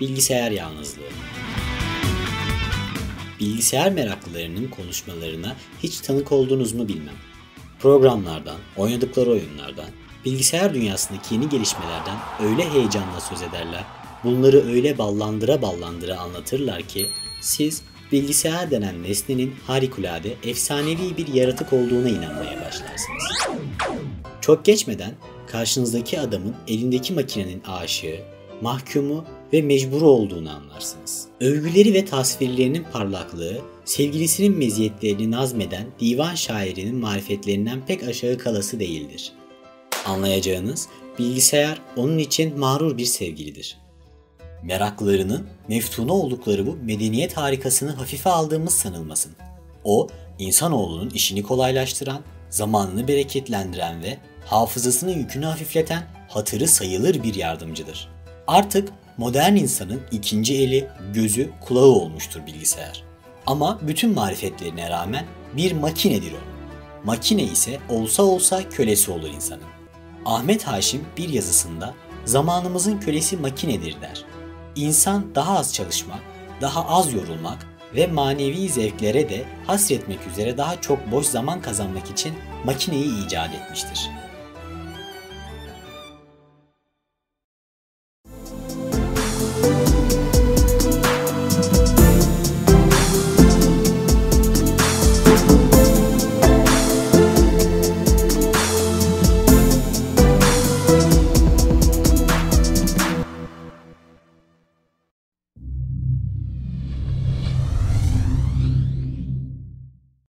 bilgisayar yalnızlığı. Bilgisayar meraklılarının konuşmalarına hiç tanık oldunuz mu bilmem. Programlardan, oynadıkları oyunlardan, bilgisayar dünyasındaki yeni gelişmelerden öyle heyecanla söz ederler, bunları öyle ballandıra ballandıra anlatırlar ki siz bilgisayar denen nesnenin harikulade, efsanevi bir yaratık olduğuna inanmaya başlarsınız. Çok geçmeden karşınızdaki adamın elindeki makinenin aşığı, mahkumu ve mecburu olduğunu anlarsınız. Övgüleri ve tasvirlerinin parlaklığı, sevgilisinin meziyetlerini nazmeden divan şairinin marifetlerinden pek aşağı kalası değildir. Anlayacağınız bilgisayar onun için mağrur bir sevgilidir. Meraklarının meftunu oldukları bu medeniyet harikasını hafife aldığımız sanılmasın. O, insanoğlunun işini kolaylaştıran, zamanını bereketlendiren ve hafızasının yükünü hafifleten hatırı sayılır bir yardımcıdır. Artık modern insanın ikinci eli, gözü, kulağı olmuştur bilgisayar. Ama bütün marifetlerine rağmen bir makinedir o. Makine ise olsa olsa kölesi olur insanın. Ahmet Haşim bir yazısında zamanımızın kölesi makinedir der. İnsan daha az çalışmak, daha az yorulmak ve manevi zevklere de hasretmek üzere daha çok boş zaman kazanmak için makineyi icat etmiştir.